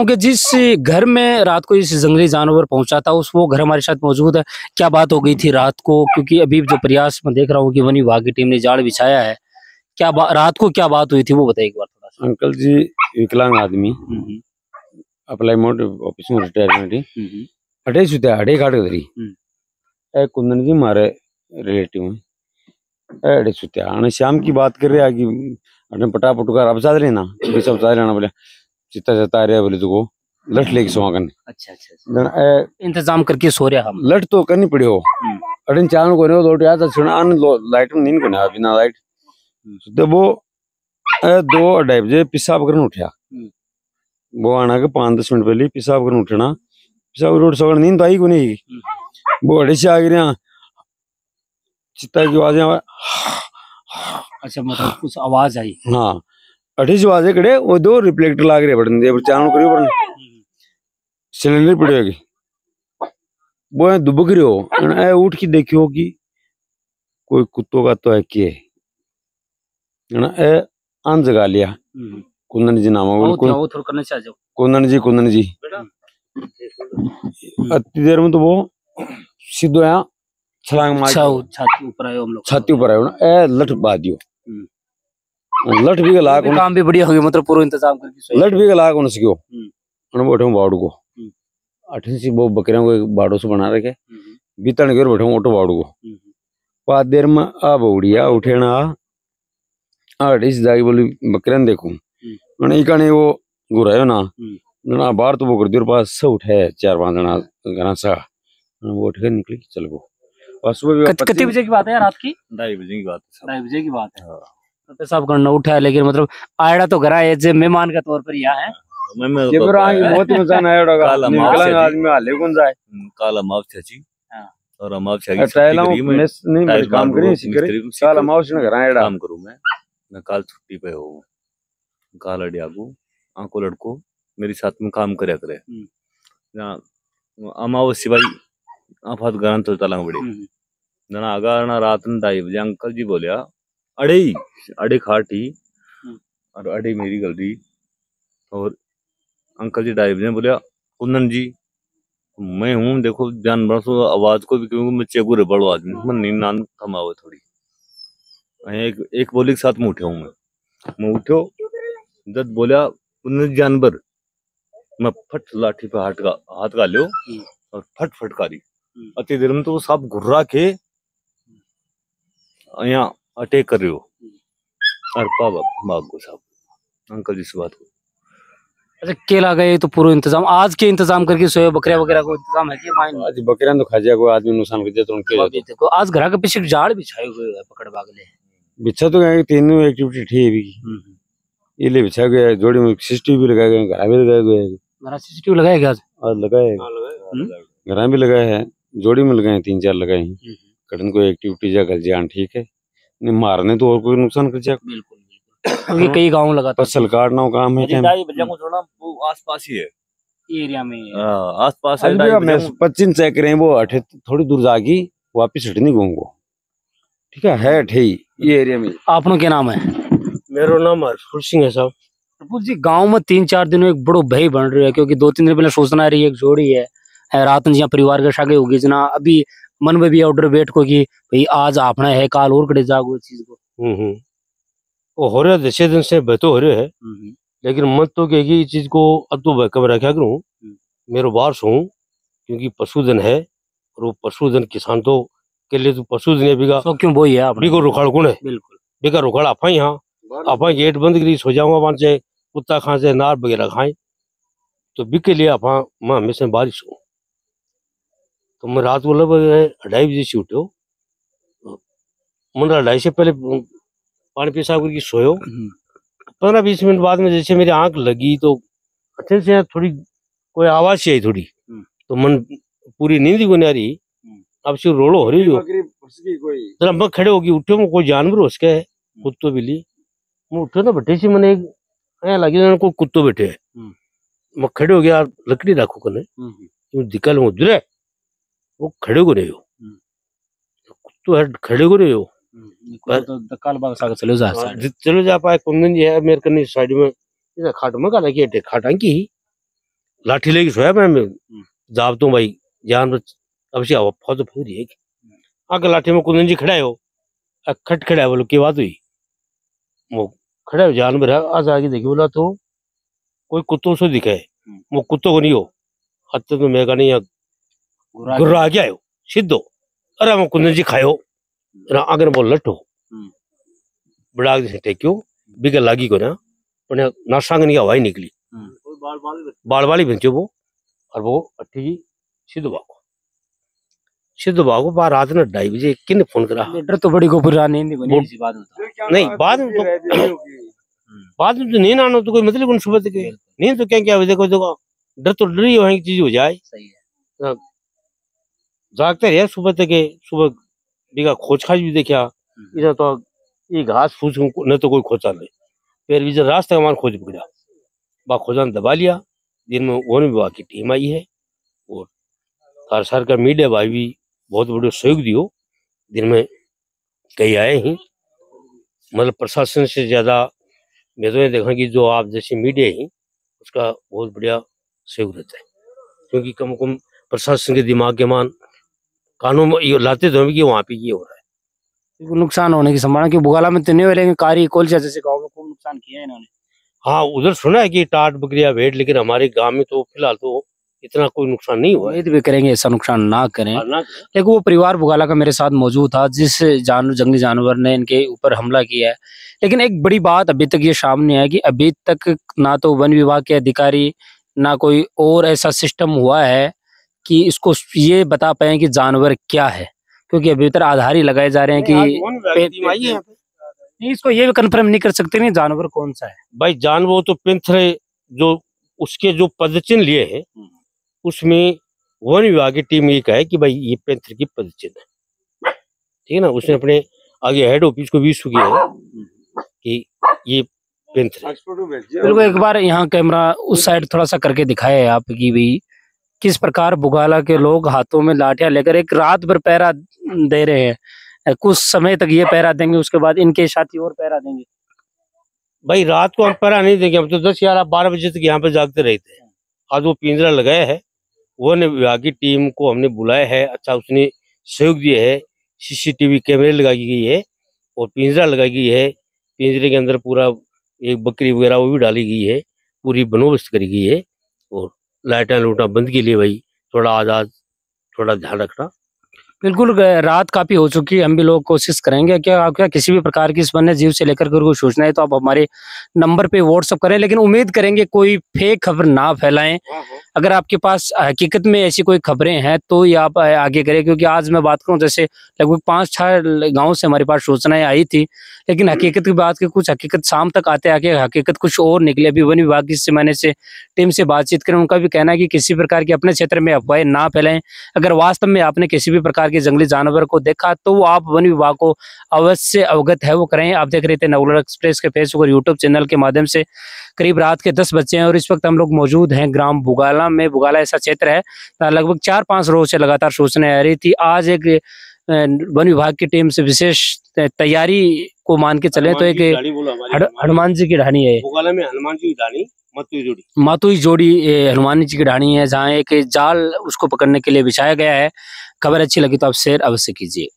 क्योंकि जिस घर में रात को इस जंगली जानवर पहुँचा था उस वो घर हमारे साथ मौजूद है। क्या बात हो गई थी रात को? क्योंकि अभी जो प्रयास मैं देख रहा हूँ कि वन विभाग की टीम ने जाल बिछाया है क्या रात को क्या बात हुई थी वो बताइए एक बार थोड़ा सा। अंकल जी विकलांग आदमी अप्लाई मोड ऑफ़िस में रिटायरमेंट हम्म, अठे सुते अठे काट गदरी हम्म। ए कुंदन जी मारे रिलेटिव हैं। अठे सुते आने शाम की बात कर रहे हैं कि अठे पटापट कर अब चाद लेना सब चाद लेना बोले। चित्ता चित्ता रहे बोले तो लठ लेके सोवा करने अच्छा अच्छा अच्छा। ए इंतज़ाम करके सो रहे हम। लठ तो करनी पड़ी हो। अठे चाल को ने दो आता छुना आन लाइट में नींद को ना बिना लाइट। सुते वो ए दो अढ़ाई बजे पेशाब करने उठा। हम्म। वो आना के पाँच दस मिनट पहले पेशाब करने उठना। पेशाब रोड सगड़ नींद तो आई को नहीं। वो अड़े से आ गया। चित्ता की आवाज़ें अच्छा मतलब कुछ आवाज़ आई। हाँ। अठे से आवाज़ें कड़े वो दो रिफ्लेक्टर लाग रहे बटन दे चालू करियो बटन सिलेंडर पड़ेगी वो है दुबक रहे हो ए उठ के देखियो कि कोई कुत्तों का तो है। के अन ए आन जगा लिया। हम्म। कुंदन जी नाम है आओ बोले, कुं- आओ थोड़ा करने से आ जाओ। कुंदन जी कुंदन जी। अति देर में तो वो सीधो यहाँ छलांग मार छाती ऊपर आए हम लोग। छाती ऊपर आयो ना ए लठ बात लठ भी गला भी काम भी बढ़िया हो गया मतलब पूरा इंतज़ाम करके लठ भी गला कौन सकियो? हम्म। अन बैठो बाड़ू को। हम्म। अठन सी वो बकरियों को बाड़ो से बना रखे। हम्म, बीतन के बैठो ओटो बाड़ू को। हम्म, पाँच देर में आ बउड़िया उठेना आ इस जागी बोली बकरियाँ देखूँ। मैंने इकाने वो गुरायो ना। ना बाहर तो वो कर दियो पास से उठे चार पाँच जना घना सा। वो उठ के निकली चल गो। सुबह कितने बजे की बात है रात की? ढाई बजे की बात है। ढाई बजे की बात है। तो पेशाब करना उठा है लेकिन मतलब आयड़ा तो घर आए जे मेहमान के तौर पर यहाँ है। मैं मैं ये फिर बहुत ही। आया होगा काला निकला मार्च है जी। आदमी हाले कौन जाए? काल अमावस्या जी। हाँ। और अमावस्या की छुट्टी टाइला करी नहीं मेरे काम मार करी दूँ, सी करे मिस्त्री को काला सीकर माउस ने घर आएड़ा काम करूँ मैं। मैं काल छुट्टी पे हूँ। काल अडिया आंको लड़को मेरे साथ में काम करया करे। हम्म। ना अमावस्या भाई गरन तो तलांग बड़ी। हम्म, जना आगा ना रात में ढाई बजे अंकल जी बोलिया अड़े ही अड़े खाटी हम्म। और अड़े मेरी गलती और अंकल जी ढाई ने बोलिया कुंदन जी मैं हूँ देखो जानवर सो आवाज़ को भी क्योंकि मैं चेगुरे बड़ो आदमी मैं नींद नान थमावे थोड़ी। एक एक बोली के साथ में उठे हूँ मैं। मैं उठो जब बोलिया कुंदन जानवर मैं फट लाठी पे हाथ का हाथ का लियो और फट फटकारी। हम्म। अति देर में तो वो सांप घुर्रा के यहाँ अटैक कर रहे हो। और पापा भाग गो साहब। अंकल जी से बात को अच्छा केला गए तो पूरा इंतज़ाम आज के इंतज़ाम करके सोए बकरिया वगैरह को इंतज़ाम है कि माइन आज बकरियाँ तो खा जाए कोई आदमी नुकसान कर जाए तो उनके देखो आज घर के पीछे जाड़ बिछाए हुए है पकड़ बागले। बिच्छा तो गए तीनों एक्टिविटी ठीक है भी। ये ले बिछा गया जोड़ी में सीसीटीवी भी लगाए गए घर भी लगाए गए मेरा सीसीटीवी लगाया गया आज? और लगाए घर भी लगाए हैं जोड़ी में लगाए हैं, तीन चार लगाए हैं। कटन कोई एक्टिविटी जा कर जान ठीक है। मारने तो और कोई नुकसान कर जाए बिल्कुल बिल्कुल। क्योंकि कई गाँव लगा फ़सल काटना काम है आस पास ही है। एरिया में हाँ, आस पास है आज ढाई भी बजे मैं पच्चीस चेक करें वो अठे थोड़ी दूर जागी वापिस हट नहीं घूमको ठीक है है ही ये एरिया में। आपनो क्या नाम है? मेरा नाम हरफुल सिंह है साहब। प्रभु जी गाँव में तीन चार दिनों एक बड़ो भय बन रही है क्योंकि दो तीन दिन पहले सूचना आ रही है एक जोड़ी है है रात में जिया परिवार के सागे होगी जना अभी मन में भी ऑर्डर बैठ को कि भाई आज आपना है काल और कड़े जागो इस चीज़ को। हम्म हम्म। वो हो रहा है दसे दिन से बतो हो रहे है। लेकिन मन तो कहेगी इस चीज़ को अब तो कब रखा करूँ? मेरो वारस हूँ क्योंकि पशुधन है और वो पशुधन किसान तो के लिए तो पशुधन है बिगा तो क्यों बोई है आपने? बिको रुखाड़ कौन है? बिल्कुल। बिका रुखाड़ आप यहाँ। आप गेट बंद करी सो जाऊँगा वहाँ से कुत्ता खां से नार वगैरह खाए। तो बिक के लिए आप मैं हमेशा बारिश हूँ। तो मैं रात को लगभग ढाई बजे से उठो मन ढाई से पहले पानी पेशाब करके सोयो पंद्रह बीस मिनट बाद में जैसे मेरी आँख लगी तो अच्छे से थोड़ी कोई आवाज़ सी आई थोड़ी। हम्म। तो मन पूरी नींद को नहीं आ रही। अब सिर्फ़ रोड़ो हो रही हो। जरा मैं खड़े होगी उठे मैं कोई जानवर हो उसके है कुत्तो बिल्ली मैं उठो ना बैठे सी मैंने एक लगे कोई कुत्तो बैठे है। हम्म। मैं खड़े हो गया लकड़ी रखो कने दिक्कत में उधर है। वो खड़े को रहे हो। हम्म। कुत्तो है खड़े को नहीं हो। तो काल बाग चलो जा हाँ, चलो जा पाए कुंदन जी है मेरे कने साइड में इधर खाट में का लगी है खाटा की लाठी लेके सोया मैं मैं जाब तो भाई जान अब से आवा फौज पूरी है आगे लाठी में कुंदन जी खड़ा है खट खड़ा है बोलो की बात हुई? वो खड़ा है जानवर है आज आगे देखिए बोला तो कोई कुत्तों से दिखा वो कुत्तों को नहीं हो हत्ते तो मैं नहीं गुर्रा आ गया। सीधो अरे मैं कुंदन जी खायो। अगर बोल लट्टो। हम्म। बड़ा आगे से टेक्यो बिगल लागी को ना। पण नाशांग नहीं हवाई निकली। बाल वाली बंचो वो। और वो अट्ठी जी सिद्धू बाबू सिद्धू बाबू बार रात ने ढाई बजे किन फ़ोन करा। लीडर तो बड़ी को पुरानी नींद को वो- नहीं नहीं बाद में तो बाद में तो नींद आना तो कोई मतलब कौन सुबह तक है। नींद तो क्या क्या देखो देखो डर तो डर ही वही चीज़ हो जाए। सही है। जागते रहे सुबह तक सुबह बिगा खोज खाज भी देखा। इधर तो ये घास फूस न तो कोई खोचा नहीं। फिर भी जब रास्ते हमारा खोज पकड़ा। बा खोजा ने दबा लिया। दिन में वन विभाग की टीम आई है। और थार सार का मीडिया भाई भी बहुत बड़े सहयोग दियो। दिन में कई आए ही। मतलब प्रशासन से ज़्यादा मैं तो ये देखा कि जो आप जैसे मीडिया ही उसका बहुत बढ़िया सहयोग रहता है। क्योंकि कम कम प्रशासन के दिमाग के मान कानून ये लाते तो कि वहाँ पे ये हो रहा है। नुकसान होने की संभावना क्योंकि बुगाला में तो नहीं हो लेकिन कारी कोलचा जैसे गाँव में खूब नुकसान किया है इन्होंने। हाँ उधर सुना है कि टाट बकरिया भेड़ लेकिन हमारे गाँव में तो फ़िलहाल तो इतना कोई नुकसान नहीं हुआ उम्मीद भी करेंगे ऐसा नुकसान ना करें। लेकिन वो परिवार बुगाला का मेरे साथ मौजूद था जिस जानवर जंगली जानवर ने इनके ऊपर हमला किया है। लेकिन एक बड़ी बात अभी तक ये सामने है कि अभी तक ना तो वन विभाग के अधिकारी ना कोई और ऐसा सिस्टम हुआ है। कि इसको ये बता पाए कि जानवर क्या है? क्योंकि अभी तक आधार ही लगाए जा रहे हैं कि। नहीं, इसको ये भी कंफर्म नहीं कर सकते नहीं जानवर कौन सा है? भाई जानवर तो पेंथरे जो उसके जो पदचिन्ह लिए हैं उसमें वन विभाग की टीम ये कहे कि भाई ये पेंथर की पदचिन्ह है। ठीक है ना? उसने अपने आगे हेड ऑफ़िस को भी इशू किया है कि ये पेंथर बिल्कुल एक बार यहाँ कैमरा उस साइड थोड़ा सा करके दिखाया है आप कि भाई किस प्रकार बुगाला के लोग हाथों में लाठियाँ लेकर एक रात भर पहरा दे रहे हैं? कुछ समय तक ये पहरा देंगे, उसके बाद इनके साथी और पहरा देंगे। भाई, रात को हम पहरा नहीं देंगे, हम तो दस ग्यारह, बारह बजे तक यहाँ पे जागते रहते हैं। आज वो पिंजरा लगाया है वन विभाग की टीम को हमने बुलाया है अच्छा उसने सहयोग दिया है, सीसीटीवी कैमरे लगाई गई है और पिंजरा लगाई गई है। पिंजरे के अंदर पूरा एक बकरी वगैरह वो भी डाली गई है, पूरी बंदोबस्त करी गई है। लाइटा लूटा बंद के लिए भाई थोड़ा आज़ाद थोड़ा ध्यान रखना। बिल्कुल रात काफ़ी हो चुकी है। हम भी लोग कोशिश करेंगे क्या आपका किसी भी प्रकार की इस वन्य जीव से लेकर कोई सूचना है तो आप हमारे नंबर पे व्हाट्सअप करें लेकिन उम्मीद करेंगे कोई फेक खबर ना फैलाएँ। अगर आपके पास हकीकत में ऐसी कोई खबरें हैं तो ये आप आगे करें क्योंकि आज मैं बात करूँ जैसे लगभग पाँच छह गाँव से हमारे पास सूचनाएँ आई थी लेकिन हकीकत की बात की कुछ हकीकत शाम तक आते आके हकीकत कुछ और निकले। अभी वन विभाग की से मैंने से टीम से बातचीत करें उनका भी कहना है कि किसी प्रकार की अपने क्षेत्र में अफवाहें ना फैलाएँ। अगर वास्तव में आपने किसी भी प्रकार के जंगली जानवर को देखा तो वो आप वन विभाग को अवश्य अवगत है वो करें। आप देख रहे थे नवलर एक्सप्रेस के फेसबुक और यूट्यूब चैनल के माध्यम से। करीब रात के दस बजे हैं और इस वक्त हम लोग मौजूद हैं ग्राम बुगाला में। बुगाला ऐसा क्षेत्र है लगभग चार पाँच रोज से लगातार सूचनाएँ आ रही थी। आज एक वन विभाग की टीम से विशेष तैयारी को मान के चले तो एक हनुमान जी की ढानी है भोगाला में हनुमान जी की डाली मत्तू जोड़ी। मातुई जोड़ी हनुमान जी की ढाणी है, जहाँ एक जाल उसको पकड़ने के लिए बिछाया गया है। खबर अच्छी लगी तो आप शेयर अवश्य कीजिए।